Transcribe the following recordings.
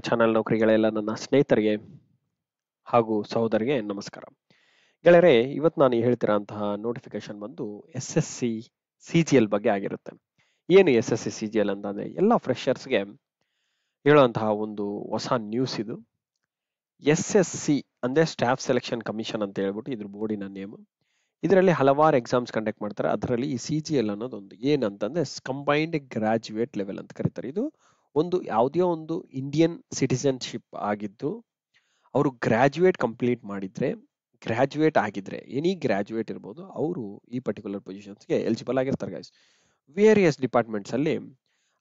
Channel ನೌಕರಿಗಳೆಲ್ಲ ನನ್ನ ಸ್ನೇಹಿತರಿಗೆ ಹಾಗೂ ಸಹೋದರಿಗೆ ನಮಸ್ಕಾರ. ಗೆಳೆಯರೆ, ಇವತ್ತು ನಾನು ಹೇಳ್ತಿರೋಂತಹ ನೋಟಿಫಿಕೇಶನ್ ಬಂದು ಎಸ್ ಎಸ್ ಸಿ ಸಿ ಬಗ್ಗೆ ಆಗಿರುತ್ತೆ. ಏನು S S C C G L ಅಂತಂದರೆ ಎಲ್ಲ ಫ್ರೆಷರ್ಸ್ಗೆ ಹೇಳುವಂತಹ ಒಂದು ಹೊಸ ನ್ಯೂಸ್ ಇದು. ಎಸ್ ಎಸ್ ಸಿ ಅಂದ್ರೆ ಸ್ಟಾಫ್ ಸೆಲೆಕ್ಷನ್ ಕಮಿಷನ್ ಅಂತ ಹೇಳ್ಬಿಟ್ಟು ಇದ್ರ ಬೋರ್ಡಿನ ನೇಮ್. ಇದರಲ್ಲಿ ಹಲವಾರು ಎಕ್ಸಾಮ್ಸ್ ಕಂಡಕ್ಟ್ ಮಾಡ್ತಾರೆ. ಅದರಲ್ಲಿ ಈ ಸಿ ಜಿ ಎಲ್ ಅನ್ನೋದೊಂದು ಏನಂತಂದ್ರೆ ಕಂಬೈನ್ಡ್ ಗ್ರಾಜುಯೇಟ್ ಲೆವೆಲ್ ಅಂತ ಕರೀತಾರೆ. ಇದು ಒಂದು ಯಾವುದೇ ಒಂದು ಇಂಡಿಯನ್ ಸಿಟಿಸನ್ಶಿಪ್ ಆಗಿದ್ದು, ಅವರು ಗ್ರಾಜುಯೇಟ್ ಕಂಪ್ಲೀಟ್ ಮಾಡಿದ್ರೆ ಗ್ರಾಜುಯೇಟ್ ಆಗಿದ್ರೆ ಎನಿ ಗ್ರಾಜುಯೇಟ್ ಇರ್ಬೋದು, ಅವರು ಈ ಪರ್ಟಿಕ್ಯುಲರ್ ಪೊಸಿಷನ್ಸ್ಗೆ ಎಲಿಜಿಬಲ್ ಆಗಿರ್ತಾರೆ ಗೈಸ್ ವೇರಿಯಸ್ ಡಿಪಾರ್ಟ್ಮೆಂಟ್ಸ್ ಅಲ್ಲಿ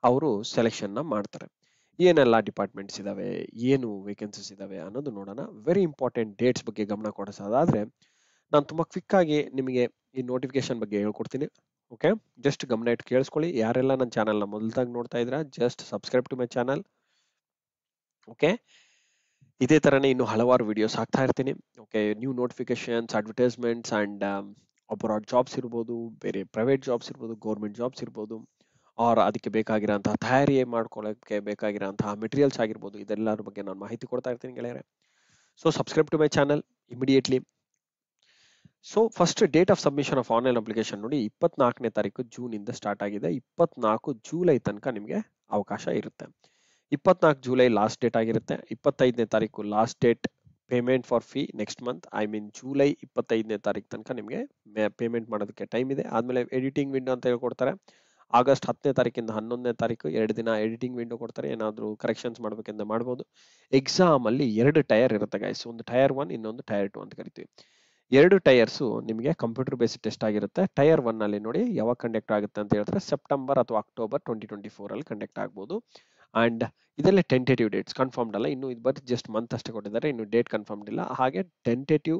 ಅವರು ಸೆಲೆಕ್ಷನ್ನ ಮಾಡ್ತಾರೆ. ಏನೆಲ್ಲ ಡಿಪಾರ್ಟ್ಮೆಂಟ್ಸ್ ಇದಾವೆ, ಏನು ವೇಕೆನ್ಸೀಸ್ ಇದಾವೆ ಅನ್ನೋದು ನೋಡೋಣ. ವೆರಿ ಇಂಪಾರ್ಟೆಂಟ್ ಡೇಟ್ಸ್ ಬಗ್ಗೆ ಗಮನ ಕೊಡಿಸೋದಾದ್ರೆ ನಾನು ತುಂಬಾ ಕ್ವಿಕ್ ಆಗಿ ನಿಮಗೆ ಈ ನೋಟಿಫಿಕೇಶನ್ ಬಗ್ಗೆ ಹೇಳ್ಕೊಡ್ತೀನಿ. ಓಕೆ ಜಸ್ಟ್ ಗಮನ ಇಟ್ಟು ಕೇಳಿಸ್ಕೊಳ್ಳಿ. ಯಾರೆಲ್ಲ ನನ್ನ ಚಾನಲ್ನ ಮೊದಲಾಗಿ ನೋಡ್ತಾ ಇದ್ರ just subscribe to my channel okay ಇದೇ ತರನೇ ಇನ್ನು ಹಲವಾರು ವಿಡಿಯೋಸ್ ಹಾಕ್ತಾ ಇರ್ತೀನಿ. Okay new notifications advertisements and abroad jobs ಇರ್ಬೋದು, ಬೇರೆ ಪ್ರೈವೇಟ್ ಜಾಬ್ಸ್ ಇರ್ಬೋದು ಗೌರ್ಮೆಂಟ್ ಜಾಬ್ಸ್ ಇರ್ಬೋದು. ಆರ್ ಅದಕ್ಕೆ ಬೇಕಾಗಿರೋಂತಹ ತಯಾರಿ ಮಾಡ್ಕೊಳ್ಳೋಕ್ಕೆ ಬೇಕಾಗಿರೋಂತಹ ಮೆಟೀರಿಯಲ್ಸ್ ಆಗಿರ್ಬೋದು. ಇದೆಲ್ಲರ ಬಗ್ಗೆ ನಾನು ಮಾಹಿತಿ ಕೊಡ್ತಾ ಇರ್ತೀನಿ ಗೆಳೆಯರೆ. So subscribe to my channel immediately so first date of submission of online application ನೋಡಿ, ಇಪ್ಪತ್ನಾಲ್ಕನೇ ತಾರೀಕು ಇಂದ ಸ್ಟಾರ್ಟ್ ಆಗಿದೆ. ಇಪ್ಪತ್ನಾಲ್ಕು ಜೂಲೈ ತನಕ ನಿಮಗೆ ಅವಕಾಶ ಇರುತ್ತೆ. ಇಪ್ಪತ್ನಾಲ್ಕು ಜುಲೈ ಲಾಸ್ಟ್ ಡೇಟ್ ಆಗಿರುತ್ತೆ. ಇಪ್ಪತ್ತೈದನೇ ತಾರೀಕು last date payment for fee next month I mean July ಇಪ್ಪತ್ತೈದನೇ ತಾರೀಕು ತನಕ ನಿಮಗೆ ಪೇಮೆಂಟ್ ಮಾಡೋದಕ್ಕೆ ಟೈಮ್ ಇದೆ. ಆದಮೇಲೆ ಎಡಿಟಿಂಗ್ ವಿಂಡೋ ಅಂತ ಹೇಳ್ಕೊಡ್ತಾರೆ. ಆಗಸ್ಟ್ ಹತ್ತನೇ ತಾರೀಕಿಂದ ಹನ್ನೊಂದನೇ ತಾರೀಕು ಎರಡು ದಿನ ಎಡಿಟಿಂಗ್ ವಿಂಡೋ ಕೊಡ್ತಾರೆ. ಏನಾದರೂ ಕರೆಕ್ಷನ್ಸ್ ಮಾಡಬೇಕೆಂದು ಮಾಡ್ಬೋದು. ಎಕ್ಸಾಮಲ್ಲಿ ಎರಡು ಟಯರ್ ಇರುತ್ತೆ ಗೈಸ್ ಒಂದು ಟೈರ್ ಒನ್ ಇನ್ನೊಂದು ಟೈರ್ ಟು ಅಂತ ಕರಿತೀವಿ. ಎರಡು ಟೈರ್ಸು ನಿಮಗೆ ಕಂಪ್ಯೂಟರ್ ಬೇಸ್ಡ್ ಟೆಸ್ಟ್ ಆಗಿರುತ್ತೆ. ಟೈರ್ ಒನ್ ಅಲ್ಲಿ ನೋಡಿ ಯಾವಾಗ ಕಂಡಕ್ಟ್ ಆಗುತ್ತೆ ಅಂತ ಹೇಳಿದ್ರೆ ಸೆಪ್ಟೆಂಬರ್ ಅಥವಾ ಅಕ್ಟೋಬರ್ ಟ್ವೆಂಟಿ ಟ್ವೆಂಟಿ ಫೋರ್ ಅಲ್ಲಿ ಕಂಡಕ್ಟ್ ಆಗ್ಬೋದು. ಅಂಡ್ ಇದೆಲ್ಲ ಟೆಂಟೇಟಿವ್ ಡೇಟ್ಸ್ ಕನ್ಫರ್ಮ್ಡ್ ಅಲ್ಲ, ಇನ್ನು ಇದು ಬರೀ ಜಸ್ಟ್ ಮಂತ್ ಅಷ್ಟೇ ಕೊಟ್ಟಿದ್ದಾರೆ, ಇನ್ನು ಡೇಟ್ ಕನ್ಫರ್ಮ್ಡ್ ಇಲ್ಲ. ಹಾಗೆ ಟೆಂಟೇಟಿವ್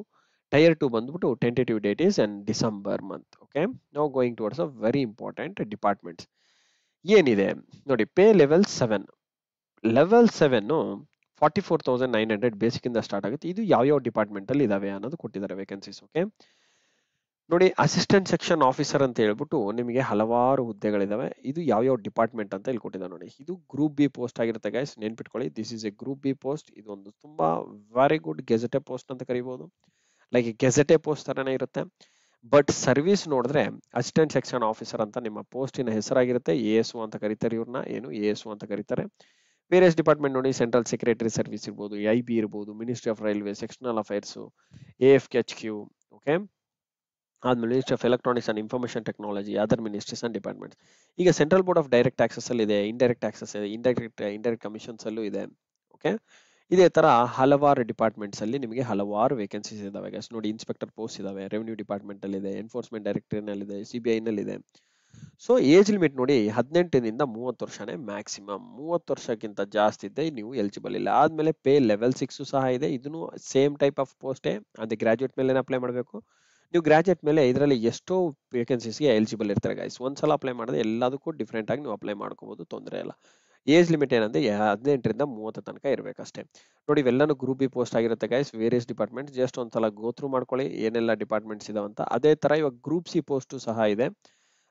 ಟೈರ್ ಟು ಬಂದ್ಬಿಟ್ಟು tentative date is and December month okay no going towards a very important departments ಏನಿದೆ? ನೋಡಿ pay level seven level seven forty four thousand nine hundred basic ಇಂದ start ಆಗುತ್ತೆ. ಇದು ಯಾವ ಯಾವ ಡಿಪಾರ್ಟ್ಮೆಂಟ್ ಅಲ್ಲಿ ಇದಾವೆ ಅನ್ನೋದು ಕೊಟ್ಟಿದ್ದಾರೆ ವೇಕೆನ್ಸೀಸ್ ಓಕೆ ನೋಡಿ ಅಸಿಸ್ಟೆಂಟ್ ಸೆಕ್ಷನ್ ಆಫೀಸರ್ ಅಂತ ಹೇಳ್ಬಿಟ್ಟು ನಿಮಗೆ ಹಲವಾರು ಹುದ್ದೆಗಳಿದಾವೆ. ಇದು ಯಾವ ಯಾವ ಡಿಪಾರ್ಟ್ಮೆಂಟ್ ಅಂತ ಇಲ್ಲಿ ಕೊಟ್ಟಿದ್ದಾರೆ ನೋಡಿ. ಇದು ಗ್ರೂಪ್ ಬಿ ಪೋಸ್ಟ್ ಆಗಿರುತ್ತೆ ಗೈಸ್ ನೆನ್ಪಿಟ್ಕೊಳ್ಳಿ. This is a group B post ಇದು ಒಂದು ತುಂಬಾ ವೆರಿ ಗುಡ್ ಗೆಜೆಟೆ ಪೋಸ್ಟ್ ಅಂತ ಕರಿಬಹುದು ಲೈಕ್ ಗೆಜೆಟೆ ಪೋಸ್ಟ್ ತರನೇ ಇರುತ್ತೆ. ಬಟ್ ಸರ್ವಿಸ್ ನೋಡಿದ್ರೆ ಅಸಿಸ್ಟೆಂಟ್ ಸೆಕ್ಷನ್ ಆಫೀಸರ್ ಅಂತ ನಿಮ್ಮ ಪೋಸ್ಟಿನ ಹೆಸರಾಗಿರುತ್ತೆ. ಎ ಎಸ್ ಅಂತ ಕರೀತಾರೆ ಇವ್ರನ್ನ. ಏನು ಎ ಎಸ್ ಅಂತ ಕರೀತಾರೆ. ವೇರಿಯಸ್ ಡಿಪಾರ್ಟ್ಮೆಂಟ್ ನೋಡಿ ಸೆಂಟ್ರಲ್ ಸೆಕ್ರೆಟರಿ ಸರ್ವಿಸ್ ಇರ್ಬೋದು ಐ ಬಿ ಇರ್ಬೋದು ministry of railway sectional affairs A F H Q okay ಆದ್ಮೇಲೆ ministry of electronics and information technology other ministries and departments ಈಗ central board of direct taxes ಅಲ್ಲಿ ಇದೆ indirect taxes ಇದೆ indirect commissions ಅಲ್ಲೂ ಇದೆ okay ಇದೇ ತರ ಹಲವಾರು ಡಿಪಾರ್ಟ್ಮೆಂಟ್ಸ್ ಅಲ್ಲಿ ನಿಮಗೆ ಹಲವಾರು ವೇಕೆನ್ಸೀಸ್ ಇದಾವೆ ನೋಡಿ ಇನ್ಸ್ಪೆಕ್ಟರ್ ಪೋಸ್ಟ್ ಇದಾವೆ ರೆವೆನ್ಯೂ ಡಿಪಾರ್ಟ್ಮೆಂಟ್ ಅಲ್ಲಿ ಇದೆ ಎನ್ಫೋರ್ಸ್ಮೆಂಟ್ ಡೈರೆಕ್ಟರಿ ನಲ್ಲಿ ಇದೆ ಸಿ ಬಿ ಐ ಇದೆ ಸೊ ಏಜ್ ಲಿಮಿಟ್ ನೋಡಿ ಹದಿನೆಂಟರಿಂದ ಮೂವತ್ತು ವರ್ಷನೇ ಮ್ಯಾಕ್ಸಿಮಮ್ ಮೂವತ್ತು ವರ್ಷಕ್ಕಿಂತ ಜಾಸ್ತಿ ಇದೆ ನೀವು ಎಲಿಜಿಬಲ್ ಇಲ್ಲ. ಆದ್ಮೇಲೆ ಪೇ ಲೆವೆಲ್ ಸಿಕ್ಸ್ ಸಹ ಇದೆ. ಇದನ್ನು ಸೇಮ್ ಟೈಪ್ ಆಫ್ ಪೋಸ್ಟೇ ಅದೇ ಗ್ರಾಜುಯೇಟ್ ಮೇಲೆ ಅಪ್ಲೈ ಮಾಡಬೇಕು. ನೀವು ಗ್ರಾಜುಯೇಟ್ ಮೇಲೆ ಇದರಲ್ಲಿ ಎಷ್ಟೋ ವೇಕೆನ್ಸೀಸ್ಗೆ ಎಲಿಜಿಬಲ್ ಇರ್ತಾರೆ ಗೈಸ್ ಒಂದ್ಸಲ ಅಪ್ಲೈ ಮಾಡಿದ್ರೆ ಎಲ್ಲದಕ್ಕೂ ಡಿಫ್ರೆಂಟ್ ಆಗಿ ನೀವು ಅಪ್ಲೈ ಮಾಡ್ಕೋಬಹುದು ತೊಂದರೆ ಇಲ್ಲ. ಏಜ್ ಲಿಮಿಟ್ ಏನಂದ್ರೆ ಹದಿನೆಂಟರಿಂದ ಮೂವತ್ತು ತನಕ ಇರಬೇಕಷ್ಟೇ. ನೋಡಿ ಇವೆಲ್ಲನೂ ಗ್ರೂಪ್ ಬಿ ಪೋಸ್ಟ್ ಆಗಿರುತ್ತೆ ಗೈಸ್ ವೇರಿಯಸ್ ಡಿಪಾರ್ಟ್ಮೆಂಟ್ ಜಸ್ಟ್ ಒಂದ್ಸಲ ಗೋತ್ರು ಮಾಡ್ಕೊಳ್ಳಿ, ಏನೆಲ್ಲ ಡಿಪಾರ್ಟ್ಮೆಂಟ್ಸ್ ಇದಾವಂತ. ಅದೇ ತರ ಇವಾಗ ಗ್ರೂಪ್ ಸಿ ಪೋಸ್ಟ್ ಸಹ ಇದೆ.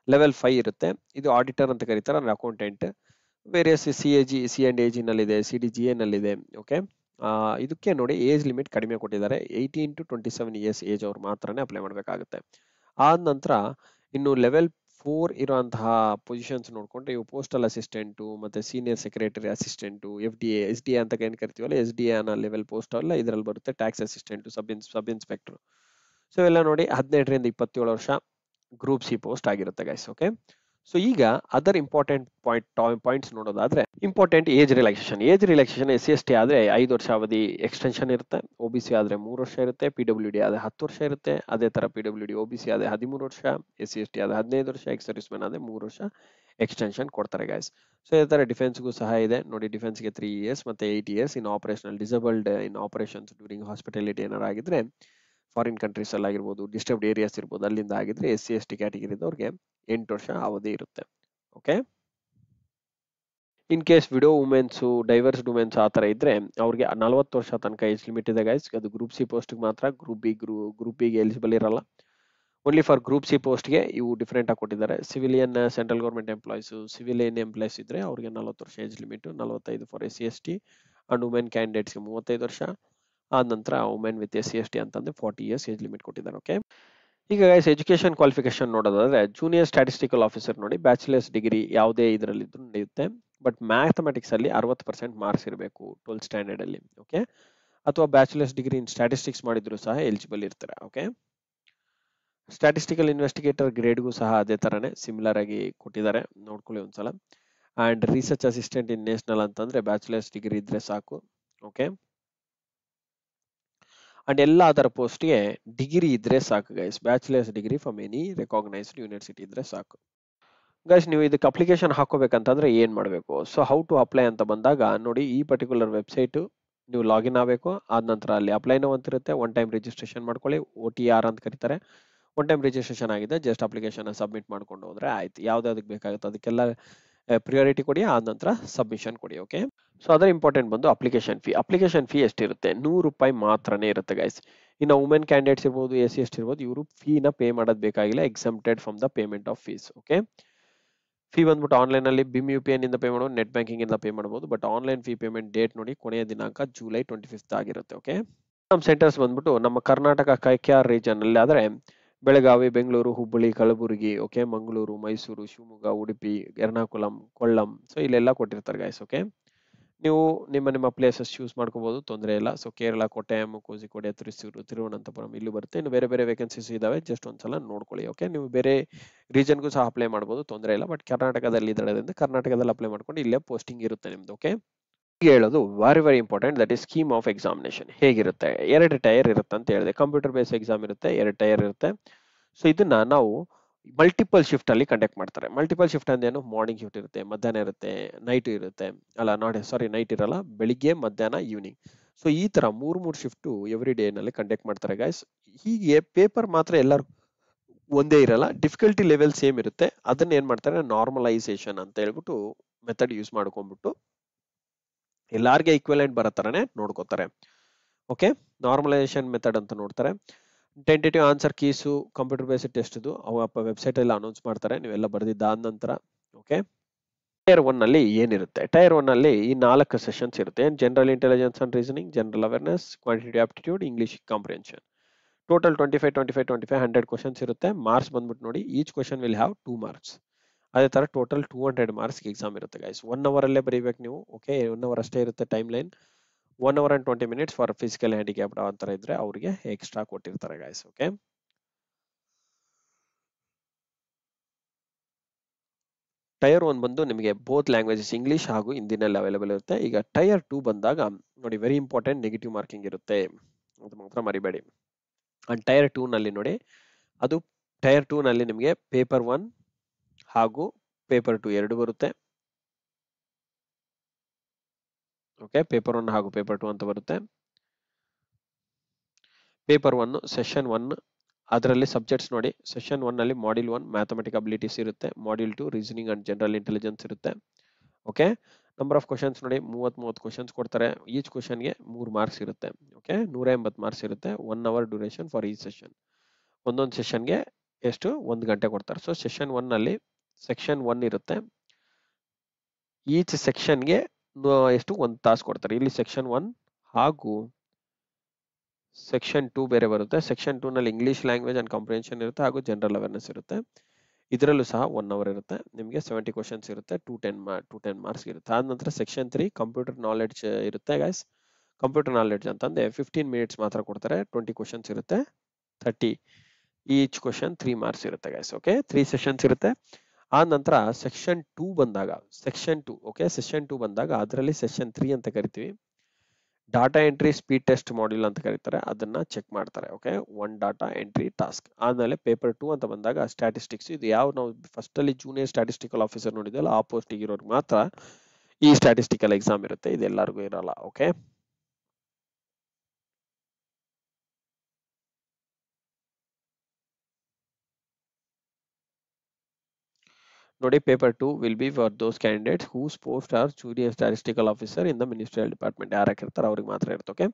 ಲೆವೆಲ್ ಫೈವ್ ಇರುತ್ತೆ. ಇದು ಆಡಿಟರ್ ಅಂತ ಕರೀತಾರೆ ಅಂದ್ರೆ accountant various C A G C and A ಜಿನಲ್ಲಿದೆ C D G ಎನಲ್ಲಿದೆ ಓಕೆ ಇದಕ್ಕೆ ನೋಡಿ ಏಜ್ ಲಿಮಿಟ್ ಕಡಿಮೆ ಕೊಟ್ಟಿದ್ದಾರೆ. Eighteen to twenty seven years age ಅವ್ರು ಮಾತ್ರನೇ ಅಪ್ಲೈ ಮಾಡಬೇಕಾಗುತ್ತೆ. ಆದ ನಂತರ ಇನ್ನು ಲೆವೆಲ್ ಫೋರ್ ಇರುವಂತಹ ಪೊಸಿಷನ್ಸ್ ನೋಡ್ಕೊಂಡ್ರೆ, ಇವು ಪೋಸ್ಟಲ್ ಅಸಿಸ್ಟೆಂಟು ಮತ್ತೆ senior secretary assistant F D S D A ಅಂತ ಏನು ಕರಿತೀವಲ್ಲ ಎಸ್ ಡಿ ಎ ಅನ್ನೋ ಲೆವೆಲ್ ಪೋಸ್ಟ್ ಅಲ್ಲ, ಇದರಲ್ಲಿ ಬರುತ್ತೆ ಟ್ಯಾಕ್ಸ್ ಅಸಿಸ್ಟೆಂಟು ಸಬ್ ಇನ್ಸ್ ಸಬ್ ಇನ್ಸ್ಪೆಕ್ಟರ್ ಸೊ ಎಲ್ಲ ನೋಡಿ ಹದಿನೆಂಟರಿಂದ ಇಪ್ಪತ್ತೇಳು ವರ್ಷ. ಗ್ರೂಪ್ ಸಿ ಪೋಸ್ಟ್ ಆಗಿರುತ್ತೆ ಗೈಸ್ ಓಕೆ ಸೊ ಈಗ ಅದರ್ ಇಂಪಾರ್ಟೆಂಟ್ ಪಾಯಿಂಟ್ ಪಾಯಿಂಟ್ಸ್ ನೋಡೋದಾದ್ರೆ important age relaxation age relaxation S C S T ಆದ್ರೆ ಐದು ವರ್ಷ ಅವಧಿ ಎಕ್ಸ್ಟೆನ್ಷನ್ ಇರುತ್ತೆ. ಒ ಬಿ ಸಿ ಆದ್ರೆ ಮೂರು ವರ್ಷ ಇರುತ್ತೆ ಪಿ ಡಬ್ಲ್ಯೂ ಡಿ ಆದ್ರೆ ಹತ್ತು ವರ್ಷ ಇರುತ್ತೆ. ಅದೇ ತರ P W D O B C ಆದ್ರೆ ಹದಿಮೂರು ವರ್ಷ ಎಸ್ ಸಿ ಎಸ್ ಟಿ ಆದ್ರೆ ಹದಿನೈದು ವರ್ಷ ಎಕ್ಸ್ ಸರ್ವಿಸ್ ಮ್ಯಾನ್ ಆದ್ರೆ ಮೂರು ವರ್ಷ ಎಕ್ಸ್ಟೆನ್ಷನ್ ಕೊಡ್ತಾರೆ ಗೈಸ್ ಸೊ ಇದೇ ತರ ಡಿಫೆನ್ಸ್ಗೂ ಸಹ ಇದೆ. ನೋಡಿ ಡಿಫೆನ್ಸ್ಗೆ ತ್ರೀ ಇಯರ್ಸ್ ಮತ್ತೆ eight years in operational disabled in operations during hospitality ಏನಾರು ಆಗಿದ್ರೆ ಫಾರಿನ್ ಕಂಟ್ರೀಸ್ ಅಲ್ಲಿ ಆಗಿರ್ಬೋದು ಡಿಸ್ಟರ್ಬ್ಡ್ ಏರಿಯಾಸ್ ಇರ್ಬೋದು, ಅಲ್ಲಿಂದ ಆಗಿದ್ರೆ ಎಸ್ ಸಿ ಎಸ್ ಟಿ ಕ್ಯಾಟಗರಿದವ್ರಿಗೆ ಎಂಟು ವರ್ಷ ಅವಧಿ ಇರುತ್ತೆ. Okay in case widow womens divorce womens ಆ ಥರ ಇದ್ರೆ ಅವ್ರಿಗೆ ನಲವತ್ತು ವರ್ಷ ತನಕ ಏಜ್ ಲಿಮಿಟ್ ಇದೆ ಗೈಸ್ ಅದು ಗ್ರೂಪ್ ಸಿ ಪೋಸ್ಟ್ಗೆ ಮಾತ್ರ ಗ್ರೂಪ್ ಬಿ ಗ್ರೂ ಗ್ರೂಪ್ ಬಿಗೆ ಎಲಿಜಿಬಲ್ ಇರಲ್ಲ. ಓನ್ಲಿ ಫಾರ್ ಗ್ರೂಪ್ ಸಿ ಪೋಸ್ಟ್ಗೆ ಇವು ಡಿಫ್ರೆಂಟ್ ಆಗಿ ಕೊಟ್ಟಿದ್ದಾರೆ. Civilian central government employees civilian employees ಇದ್ರೆ ಅವ್ರಿಗೆ ನಲ್ವತ್ತು ವರ್ಷ ಏಜ್ ಲಿಮಿಟ್ ನಲವತ್ತೈದು for S C S T and women ಕ್ಯಾಂಡಿಡೇಟ್ಸ್ಗೆ ಮೂವತ್ತೈದು ವರ್ಷ. ಆದ ನಂತರ women with S C S T ಅಂತಂದ್ರೆ ಫಾರ್ಟಿ ಇಯರ್ಸ್ ಏಜ್ ಲಿಮಿಟ್ ಕೊಟ್ಟಿದ್ದಾರೆ ಓಕೆ ಈಗ ಗೈಸ್ ಎಜುಕೇಶನ್ ಕ್ವಾಲಿಫಿಕೇಶನ್ ನೋಡೋದಾದ್ರೆ ಜೂನಿಯರ್ ಸ್ಟ್ಯಾಟಿಸ್ಟಿಕಲ್ ಆಫೀಸರ್ ನೋಡಿ ಬ್ಯಾಚುಲರ್ಸ್ ಡಿಗ್ರಿ ಯಾವುದೇ ಇದರಲ್ಲಿ ಇದ್ರೂ ನಡೆಯುತ್ತೆ ಬಟ್ ಮ್ಯಾಥಮೆಟಿಕ್ಸ್ ಅಲ್ಲಿ ಅರವತ್ತು ಪರ್ಸೆಂಟ್ ಮಾರ್ಕ್ಸ್ ಇರಬೇಕು ಟ್ವೆಲ್ತ್ ಸ್ಟ್ಯಾಂಡರ್ಡ್ ಅಲ್ಲಿ ಓಕೆ ಅಥವಾ ಬ್ಯಾಚುಲರ್ಸ್ ಡಿಗ್ರಿ ಇನ್ ಸ್ಟ್ಯಾಟಿಸ್ಟಿಕ್ಸ್ ಮಾಡಿದ್ರು ಸಹ ಎಲಿಜಿಬಲ್ ಇರ್ತಾರೆ ಓಕೆ ಸ್ಟ್ಯಾಟಿಸ್ಟಿಕಲ್ ಇನ್ವೆಸ್ಟಿಗೇಟರ್ ಗ್ರೇಡ್ಗೂ ಸಹ ಅದೇ ತರನೇ ಸಿಮಿಲರ್ ಆಗಿ ಕೊಟ್ಟಿದ್ದಾರೆ, ನೋಡ್ಕೊಳ್ಳಿ ಒಂದ್ಸಲ. And research assistant in national ಅಂತಂದ್ರೆ ಬ್ಯಾಚುಲರ್ಸ್ ಡಿಗ್ರಿ ಇದ್ರೆ ಸಾಕು ಓಕೆ ಅಂಡ್ ಎಲ್ಲ ಅದರ ಪೋಸ್ಟ್ಗೆ ಡಿಗ್ರಿ ಇದ್ರೆ ಸಾಕು guys bachelors degree from any recognised university ಇದ್ರೆ ಸಾಕು. ಗೈಸ್ ನೀವು ಇದಕ್ಕೆ ಅಪ್ಲಿಕೇಶನ್ ಹಾಕೋಬೇಕಂತಂದ್ರೆ ಏನು ಮಾಡಬೇಕು? ಸೊ ಹೌ ಟು ಅಪ್ಲೈ ಅಂತ ಬಂದಾಗ, ನೋಡಿ ಈ ಪರ್ಟಿಕ್ಯುಲರ್ ವೆಬ್ಸೈಟ್ ನೀವು ಲಾಗಿನ್ ಆಗಬೇಕು. ಆದ ನಂತರ ಅಲ್ಲಿ ಅಪ್ಲೈ ಅಂತಿರುತ್ತೆ ಒನ್ ಟೈಮ್ ರಿಜಿಸ್ಟ್ರೇಷನ್ ಮಾಡ್ಕೊಳ್ಳಿ. ಓ ಟಿ ಆರ್ ಅಂತ ಕರೀತಾರೆ. ಒನ್ ಟೈಮ್ ರಿಜಿಸ್ಟ್ರೇಷನ್ ಆಗಿದೆ. ಜಸ್ಟ್ ಅಪ್ಲಿಕೇಶನ್ ಸಬ್ಮಿಟ್ ಮಾಡ್ಕೊಂಡು ಹೋದ್ರೆ ಆಯ್ತು. ಯಾವ್ದಾದಕ್ಕೆ ಬೇಕಾಗುತ್ತೆ ಅದಕ್ಕೆಲ್ಲ ಪ್ರಿಯಾರಿಟಿ ಕೊಡಿ. ಆದ ನಂತರ ಸಬ್ಮಿಷನ್ ಕೊಡಿ ಓಕೆ ಸೊ ಅದರ ಇಂಪಾರ್ಟೆಂಟ್ ಬಂದು ಅಪ್ಲಿಕೇಶನ್ ಫೀ ಅಪ್ಲಿಕೇಶನ್ ಫೀ ಎಷ್ಟಿರುತ್ತೆ? ನೂರು ರೂಪಾಯಿ ಮಾತ್ರನೇ ಇರುತ್ತೆ ಗೈಸ್ ಇನ್ನು ವುಮೆನ್ ಕ್ಯಾಂಡಿಡೇಟ್ಸ್ ಇರ್ಬೋದು ಎ ಸಿ ಎಸ್ ಇರ್ಬೋದು, ಇವರು ಫೀನ ಪೇ ಮಾಡೋದು ಬೇಕಾಗಿಲ್ಲ exempted from the payment of fees okay fee ಬಂದ್ಬಿಟ್ಟು ಆನ್ಲೈನ್ ಅಲ್ಲಿ ಬಿಮ್ ಯು ಪಿ ಐನಿಂದ ನಿಂದ ಪೇ ಮಾಡ್ಬೋದು ನೆಟ್ ಬ್ಯಾಂಕಿಂಗ್ ಇಂದ ಪೇ ಮಾಡಬಹುದು but online fee payment date ನೋಡಿ ಕೊನೆಯ ದಿನಾಂಕ ಜುಲೈ ಟ್ವೆಂಟಿ ಫಿಫ್ತ್ ಆಗಿರುತ್ತೆ ಓಕೆ ನಮ್ಮ ಸೆಂಟರ್ಸ್ ಬಂದ್ಬಿಟ್ಟು ನಮ್ಮ ಕರ್ನಾಟಕ ಕೈಕ್ಯಾರ್ ರೀಜನ್ ಅಲ್ಲಿ ಆದರೆ ಬೆಳಗಾವಿ, ಬೆಂಗಳೂರು, ಹುಬ್ಬಳ್ಳಿ, ಕಲಬುರಗಿ ಓಕೆ ಮಂಗಳೂರು, ಮೈಸೂರು, ಶಿವಮೊಗ್ಗ, ಉಡುಪಿ, ಎರ್ನಾಕುಲಂ ಕೊಳ್ಳಂ ಸೊ ಇಲ್ಲೆಲ್ಲ ಕೊಟ್ಟಿರ್ತಾರೆ ಗಾಯ್ಸ್ ಓಕೆ ನೀವು ನಿಮ್ಮ ನಿಮ್ಮ ಪ್ಲೇಸಸ್ ಚೂಸ್ ಮಾಡ್ಕೋಬೋದು, ತೊಂದರೆ ಇಲ್ಲ. ಸೊ ಕೇರಳ ಕೋಟೆಯಂ ಕೋಜಿಕೋಡೆ ತ್ರಿಸೂರು ತಿರುವನಂತಪುರಂ ಇಲ್ಲಿ ಬರುತ್ತೆ. ಇನ್ನು ಬೇರೆ ಬೇರೆ ವೇಕೆನ್ಸೀಸ್ ಇದಾವೆ. ಜಸ್ಟ್ ಒಂದ್ಸಲ ನೋಡ್ಕೊಳ್ಳಿ ಓಕೆ ನೀವು ಬೇರೆ ರೀಜನ್ಗೂ ಸಹ ಅಪ್ಲೈ ಮಾಡ್ಬೋದು, ತೊಂದರೆ ಇಲ್ಲ. ಬಟ್ ಕರ್ನಾಟಕದಲ್ಲಿ ಇದ್ರಿಂದ ಕರ್ನಾಟಕದಲ್ಲಿ ಅಪ್ಲೈ ಮಾಡ್ಕೊಂಡು ಇಲ್ಲೇ ಪೋಸ್ಟಿಂಗ್ ಇರುತ್ತೆ ನಿಮ್ದು ಓಕೆ ಹೇಳೋದು very very important that is scheme of examination ಹೇಗಿರುತ್ತೆ? ಎರಡು ಟೈರ್ ಇರುತ್ತೆ ಅಂತ ಹೇಳಿದೆ. ಕಂಪ್ಯೂಟರ್ ಬೇಸ್ ಎಕ್ಸಾಮ್ ಇರುತ್ತೆ, ಎರಡು ಟೈರ್ ಇರುತ್ತೆ. ಸೊ ಇದನ್ನ ನಾವು ಮಲ್ಟಿಪಲ್ ಶಿಫ್ಟ್ ಅಲ್ಲಿ ಕಂಡಕ್ಟ್ ಮಾಡ್ತಾರೆ. ಮಲ್ಟಿಪಲ್ ಶಿಫ್ಟ್ ಅಂದ್ರೆ ಏನು? ಮಾರ್ನಿಂಗ್ ಶಿಫ್ಟ್ ಇರುತ್ತೆ, ಮಧ್ಯಾಹ್ನ ಇರುತ್ತೆ ನೈಟ್ ಇರುತ್ತೆ. ಅಲ್ಲ ನಾಟ್ ಸಾರಿ ನೈಟ್ ಇರಲ್ಲ, ಬೆಳಿಗ್ಗೆ, ಮಧ್ಯಾಹ್ನ ಈವ್ನಿಂಗ್ ಸೊ ಈ ತರ ಮೂರ್ ಮೂರ್ ಶಿಫ್ಟ್ ಎವ್ರಿ ಡೇ ನಲ್ಲಿ ಕಂಡಕ್ಟ್ ಮಾಡ್ತಾರೆ ಗೈಸ್ ಹೀಗೆ ಪೇಪರ್ ಮಾತ್ರ ಎಲ್ಲರೂ ಒಂದೇ ಇರಲ್ಲ ಡಿಫಿಕಲ್ಟಿ ಲೆವೆಲ್ ಸೇಮ್ ಇರುತ್ತೆ. ಅದನ್ನ ಏನ್ ಮಾಡ್ತಾರೆ? ನಾರ್ಮಲೈಸೇಷನ್ ಅಂತ ಹೇಳ್ಬಿಟ್ಟು ಮೆಥಡ್ ಯೂಸ್ ಮಾಡ್ಕೊಂಡ್ಬಿಟ್ಟು ಎಲ್ಲಾರ್ಗೆ ಈಕ್ವಲೆಂಟ್ ಬರೋ ತರನೇ ನೋಡ್ಕೋತಾರೆ. ಓಕೆ ನಾರ್ಮಲೈಸೇಷನ್ ಮೆಥಡ್ ಅಂತ ನೋಡ್ತಾರೆ. Tentative answer keys computer based test ಇದು ಅವ ವೆಬ್ಸೈಟ್ ಅಲ್ಲಿ ಅನೌನ್ಸ್ ಮಾಡ್ತಾರೆ, ನೀವೆಲ್ಲ ಬರೆದಿದ್ದಾದ ನಂತರ ಓಕೆ ಟೈರ್ ಒನ್ನಲ್ಲಿ ಏನಿರುತ್ತೆ? ಟೈರ್ ಒನ್ ಅಲ್ಲಿ ಈ ನಾಲ್ಕು ಸೆಷನ್ಸ್ ಇರುತ್ತೆ. General intelligence and reasoning general awareness quantity aptitude English comprehension total twenty five twenty five twenty five hundred questions ಇರುತ್ತೆ. ಮಾರ್ಕ್ಸ್ ಬಂದ್ಬಿಟ್ಟು ನೋಡಿ each question will have two marks ಅದೇ ತರ total two hundred marks exam ಇರುತ್ತೆ guys one hour ಅಲ್ಲೇ ಬರೀಬೇಕು ನೀವು okay one hour ಅಷ್ಟೇ ಇರುತ್ತೆ time line one hour and twenty minutes for physical handicapped ಆ ಥರ ಇದ್ರೆ ಅವರಿಗೆ ಎಕ್ಸ್ಟ್ರಾ ಕೊಟ್ಟಿರ್ತಾರೆ ಗೈಸ್ ಓಕೆ ಟೈರ್ ಒನ್ ಬಂದು ನಿಮಗೆ ಬೋತ್ ಲ್ಯಾಂಗ್ವೇಜಸ್ ಇಂಗ್ಲೀಷ್ ಹಾಗೂ ಹಿಂದಿನಲ್ಲಿ ಅವೈಲೇಬಲ್ ಇರುತ್ತೆ. ಈಗ ಟೈರ್ ಟೂ ಬಂದಾಗ ನೋಡಿ ವೆರಿ ಇಂಪಾರ್ಟೆಂಟ್ ನೆಗೆಟಿವ್ ಮಾರ್ಕಿಂಗ್ ಇರುತ್ತೆ. ಅದು ಮಾತ್ರ ಮರಿಬೇಡಿ. ಅಂಡ್ ಟೈರ್ ಟೂ ನಲ್ಲಿ ನೋಡಿ, ಅದು ಟೈರ್ ಟೂ ನಲ್ಲಿ ನಿಮಗೆ ಪೇಪರ್ ಒನ್ ಹಾಗೂ ಪೇಪರ್ ಟು ಎರಡು ಬರುತ್ತೆ. ಓಕೆ ಪೇಪರ್ ಒನ್ ಹಾಗೂ ಪೇಪರ್ ಟು ಅಂತ ಬರುತ್ತೆ. ಪೇಪರ್ ಒನ್ ಸೆಷನ್ ಒನ್ ಅದರಲ್ಲಿ ಸಬ್ಜೆಕ್ಟ್ಸ್ ನೋಡಿ. ಸೆಷನ್ ಒನ್ನಲ್ಲಿ ಮಾಡ್ಯೂಲ್ ಒನ್ ಮ್ಯಾಥಮೆಟಿಕ್ ಅಬಿಲಿಟೀಸ್ ಇರುತ್ತೆ. Module two reasoning and general intelligence ಇರುತ್ತೆ. ಓಕೆ ನಂಬರ್ ಆಫ್ ಕ್ವಶನ್ಸ್ ನೋಡಿ. ಮೂವತ್ ಮೂವತ್ತು ಕ್ವಶನ್ಸ್ ಕೊಡ್ತಾರೆ. ಈಚ್ ಕ್ವಶನ್ಗೆ ಮೂರು ಮಾರ್ಕ್ಸ್ ಇರುತ್ತೆ. ಓಕೆ, ನೂರ ಎಂಬತ್ತು ಮಾರ್ಕ್ಸ್ ಇರುತ್ತೆ. One hour duration for each session ಒಂದೊಂದು ಸೆಷನ್ಗೆ ಎಷ್ಟು? ಒಂದು ಗಂಟೆ ಕೊಡ್ತಾರೆ. ಸೊ ಸೆಷನ್ ಒನ್ನಲ್ಲಿ ಸೆಕ್ಷನ್ ಒನ್ ಇರುತ್ತೆ. ಈಚ್ ಸೆಕ್ಷನ್ಗೆ ಎಷ್ಟು ಒಂದು ತಾಸು ಕೊಡ್ತಾರೆ? ಇಲ್ಲಿ ಸೆಕ್ಷನ್ ಒನ್ ಹಾಗೂ ಸೆಕ್ಷನ್ ಟೂ ಬೇರೆ ಬರುತ್ತೆ. ಸೆಕ್ಷನ್ ಟೂನಲ್ಲಿ ನಲ್ಲಿ ಇಂಗ್ಲಿಷ್ ಲ್ಯಾಂಗ್ವೇಜ್ ಅಂಡ್ ಕಾಂಪ್ರಿಹೆನ್ಷನ್ ಇರುತ್ತೆ ಹಾಗೂ ಜನರಲ್ ಅವೇರ್ನೆಸ್ ಇರುತ್ತೆ. ಇದರಲ್ಲೂ ಸಹ ಒನ್ ಅವರ್ ಇರುತ್ತೆ. ನಿಮಗೆ ಸೆವೆಂಟಿ ಕ್ವಶನ್ಸ್ ಇರುತ್ತೆ. Two ten two ten marks ಇರುತ್ತೆ. ಆದ ನಂತರ ಸೆಕ್ಷನ್ ತ್ರೀ ಕಂಪ್ಯೂಟರ್ ನಾಲೆಡ್ಜ್ ಇರುತ್ತೆ ಗೈಸ್ ಕಂಪ್ಯೂಟರ್ ನಾಲೆಡ್ಜ್ ಅಂತಂದ್ರೆ ಫಿಫ್ಟೀನ್ ಮಿನಿಟ್ಸ್ ಮಾತ್ರ ಕೊಡ್ತಾರೆ. ಟ್ವೆಂಟಿ ಕ್ವಶನ್ಸ್ ಇರುತ್ತೆ. Thirty each question three marks ಇರುತ್ತೆ ಗೈಸ್ ಓಕೆ ತ್ರೀ ಸೆಷನ್ಸ್ ಇರುತ್ತೆ. ಆ ನಂತರ ಸೆಕ್ಷನ್ ಟೂ ಬಂದಾಗ section two okay session two ಬಂದಾಗ ಅದರಲ್ಲಿ ಸೆಷನ್ ತ್ರೀ ಅಂತ ಕರಿತೀವಿ. Data entry speed test module ಅಂತ ಕರೀತಾರೆ. ಅದನ್ನ ಚೆಕ್ ಮಾಡ್ತಾರೆ okay one data entry task ಆದ್ಮೇಲೆ ಪೇಪರ್ ಟೂ ಅಂತ ಬಂದಾಗ ಸ್ಟ್ಯಾಟಿಸ್ಟಿಕ್ಸ್ ಇದು ಯಾವ ನಾವು ಫಸ್ಟ್ ಅಲ್ಲಿ ಜೂನಿಯರ್ ಸ್ಟ್ಯಾಟಿಸ್ಟಿಕಲ್ ಆಫೀಸರ್ ನೋಡಿದಲ್ಲ ಆ ಪೋಸ್ಟ್ ಇರೋರ್ಗೆ ಮಾತ್ರ ಈ ಸ್ಟ್ಯಾಟಿಸ್ಟಿಕಲ್ ಎಕ್ಸಾಮ್ ಇರುತ್ತೆ. ಇದೆಲ್ಲರಿಗೂ ಇರಲ್ಲ ಓಕೆ ನೋಡಿ paper two will be for those candidates whose post are junior statistical officer in the ministerial department ಯಾರು ಹಾಕಿರ್ತಾರೆ ಅವ್ರಿಗೆ ಮಾತ್ರ ಇರುತ್ತೆ ಓಕೆ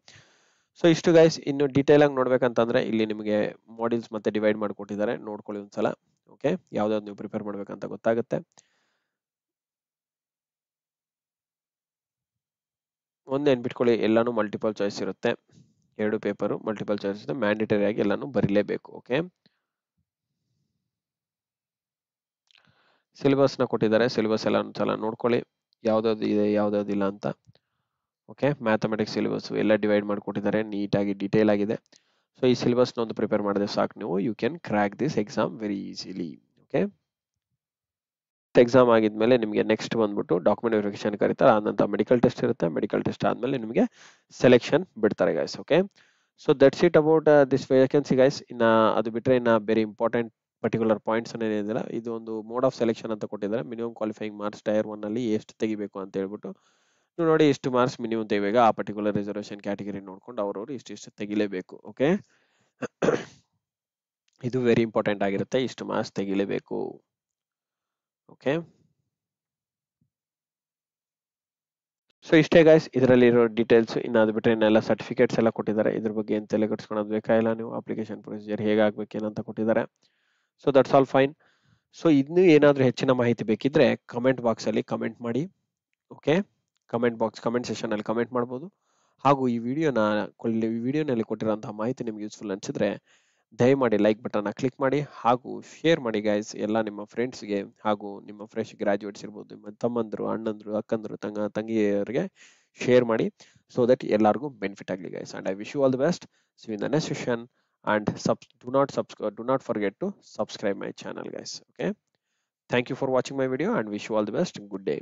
ಸೊ ಇಷ್ಟು ಗೈಸ್ ಇನ್ನು ಡೀಟೇಲ್ ಆಗಿ ನೋಡ್ಬೇಕಂತಂದ್ರೆ ಇಲ್ಲಿ ನಿಮಗೆ ಮಾಡ್ಯೂಲ್ಸ್ ಮತ್ತೆ ಡಿವೈಡ್ ಮಾಡಿಕೊಟ್ಟಿದ್ದಾರೆ. ನೋಡ್ಕೊಳ್ಳಿ ಒಂದ್ಸಲ ಓಕೆ ಯಾವ್ದಾವ್ದು ನೀವು ಪ್ರಿಪೇರ್ ಮಾಡ್ಬೇಕಂತ ಗೊತ್ತಾಗುತ್ತೆ. ಒಂದು ನೆನ್ಪಿಟ್ಕೊಳ್ಳಿ ಎಲ್ಲಾನು ಮಲ್ಟಿಪಲ್ ಚಾಯ್ಸ್ ಇರುತ್ತೆ. ಎರಡು ಪೇಪರು ಮಲ್ಟಿಪಲ್ ಚಾಯ್ಸ್ ಮ್ಯಾಂಡೇಟರಿ ಆಗಿ ಎಲ್ಲಾನು ಬರೀಲೇಬೇಕು ಓಕೆ ಸಿಲೆಬಸ್ನ ಕೊಟ್ಟಿದ್ದಾರೆ. ಸಿಲೆಬಸ್ ಎಲ್ಲ ಒಂದ್ಸಲ ನೋಡ್ಕೊಳ್ಳಿ. ಯಾವ್ದಾವ್ದು ಇದೆ ಯಾವ್ದಾವ್ದು ಇಲ್ಲ ಅಂತ. ಓಕೆ ಮ್ಯಾಥಮೆಟಿಕ್ಸ್ ಸಿಲೆಬಸ್ ಎಲ್ಲ ಡಿವೈಡ್ ಮಾಡಿಕೊಟ್ಟಿದ್ದಾರೆ. ನೀಟಾಗಿ ಡೀಟೇಲ್ ಆಗಿದೆ. ಸೊ ಈ ಸಿಲೆಬಸ್ನ ಒಂದು ಪ್ರಿಪೇರ್ ಮಾಡಿದ್ರೆ ಸಾಕು ನೀವು. You can crack this exam very easily okay exam ಆಗಿದ್ಮೇಲೆ ನಿಮಗೆ ನೆಕ್ಸ್ಟ್ ಬಂದ್ಬಿಟ್ಟು ಡಾಕ್ಯುಮೆಂಟ್ ವೆರಿಫಿಕೇಶನ್ ಕರೀತಾರೆ ಆನಂತರ ಮೆಡಿಕಲ್ ಟೆಸ್ಟ್ ಇರುತ್ತೆ. ಮೆಡಿಕಲ್ ಟೆಸ್ಟ್ ಆದಮೇಲೆ ನಿಮಗೆ ಸೆಲೆಕ್ಷನ್ ಬಿಡ್ತಾರೆ guys okay so that's it about this vacancy guys ಇನ್ನು ಅದು ಬಿಟ್ಟರೆ ಇನ್ನ ಬೇರೆ ಇಂಪಾರ್ಟೆಂಟ್ ಪರ್ಟಿಕ್ಯುಲರ್ ಪಾಯಿಂಟ್ಸ್ ಏನಿದೆಯಲ್ಲ, ಇದು ಒಂದು ಮೋಡ್ ಆಫ್ ಸೆಲೆಕ್ಷನ್ ಅಂತ ಕೊಟ್ಟಿದ್ದಾರೆ. ಮಿನಿಮಮ್ ಕ್ವಾಲಿಫೈಯಿಂಗ್ ಮಾರ್ಕ್ಸ್ ಟೈರ್ ಒನ್ನಲ್ಲಿ ಎಷ್ಟು ತೆಗಿಬೇಕು ಅಂತ ಹೇಳ್ಬಿಟ್ಟು ನೀವು ನೋಡಿ ಎಷ್ಟು ಮಾರ್ಕ್ಸ್ ಮಿನಿಮಮ್ ತೆಗಿಬೇಕು. ಆ ಪರ್ಟಿಕ್ಯುಲರ್ ರಿಸರ್ವೇಷನ್ ಕ್ಯಾಟಗರಿ ನೋಡ್ಕೊಂಡು ಅವ್ರವ್ರು ಇಷ್ಟು ಇಷ್ಟು ತೆಗಿಲೇಬೇಕು ಓಕೆ ಇದು ವೆರಿ ಇಂಪಾರ್ಟೆಂಟ್ ಆಗಿರುತ್ತೆ. ಇಷ್ಟು ಮಾರ್ಕ್ಸ್ ತೆಗಿಲೇಬೇಕು ಓಕೆ ಸೊ ಇಷ್ಟೇ ಗೈಸ್ ಇದರಲ್ಲಿರೋ ಡೀಟೇಲ್ಸ್ ಇನ್ನು ಅದು ಬಿಟ್ಟರೆ ಇನ್ನೆಲ್ಲ ಸರ್ಟಿಫಿಕೇಟ್ಸ್ ಎಲ್ಲ ಕೊಟ್ಟಿದ್ದಾರೆ. ಇದ್ರ ಬಗ್ಗೆ ಏನು ತಲೆ ಬೇಕಾ ಇಲ್ಲ ನೀವು? ಅಪ್ಲಿಕೇಶನ್ ಪ್ರೊಸೀಜರ್ ಹೇಗಾಗಬೇಕು, ಏನಂತ ಕೊಟ್ಟಿದ್ದಾರೆ. So that's all fine so ಇನ್ನೂ ಏನಾದರೂ ಹೆಚ್ಚಿನ ಮಾಹಿತಿ ಬೇಕಿದ್ರೆ ಕಮೆಂಟ್ ಬಾಕ್ಸಲ್ಲಿ ಕಮೆಂಟ್ ಮಾಡಿ ಓಕೆ ಕಮೆಂಟ್ ಬಾಕ್ಸ್ ಕಮೆಂಟ್ ಸೆಷನಲ್ಲಿ ಕಮೆಂಟ್ ಮಾಡ್ಬೋದು. ಹಾಗೂ ಈ ವಿಡಿಯೋನ ಈ ವಿಡಿಯೋನಲ್ಲಿ ಕೊಟ್ಟಿರೋಂಥ ಮಾಹಿತಿ ನಿಮ್ಗೆ ಯೂಸ್ಫುಲ್ ಅನಿಸಿದ್ರೆ ದಯಮಾಡಿ ಲೈಕ್ ಬಟನ್ನ ಕ್ಲಿಕ್ ಮಾಡಿ ಹಾಗೂ ಶೇರ್ ಮಾಡಿ ಗೈಸ್ ಎಲ್ಲ ನಿಮ್ಮ ಫ್ರೆಂಡ್ಸ್ಗೆ ಹಾಗೂ ನಿಮ್ಮ ಫ್ರೆಶ್ ಗ್ರಾಜುಯೇಟ್ಸ್ ಇರ್ಬೋದು, ನಿಮ್ಮ ತಮ್ಮಂದರು, ಅಣ್ಣಂದರು, ಅಕ್ಕಂದರು, ತಂಗ, ತಂಗಿಯರಿಗೆ ಶೇರ್ ಮಾಡಿ ಸೊ ದಟ್ ಎಲ್ಲರಿಗೂ ಬೆನಿಫಿಟ್ ಆಗಲಿ guys and I wish you all the best so in the next session and sub do not subscribe uh, do not forget to subscribe my channel guys. Okay? Thank you for watching my video and wish you all the best. Good day